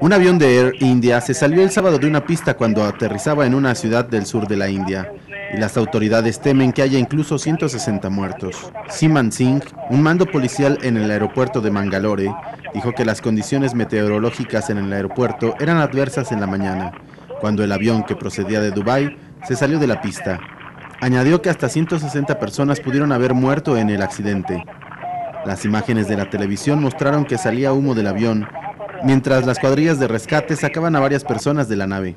Un avión de Air India se salió el sábado de una pista cuando aterrizaba en una ciudad del sur de la India y las autoridades temen que haya incluso 160 muertos. Siman Singh, un mando policial en el aeropuerto de Mangalore, dijo que las condiciones meteorológicas en el aeropuerto eran adversas en la mañana, cuando el avión que procedía de Dubái se salió de la pista. Añadió que hasta 160 personas pudieron haber muerto en el accidente. Las imágenes de la televisión mostraron que salía humo del avión, mientras las cuadrillas de rescate sacaban a varias personas de la nave.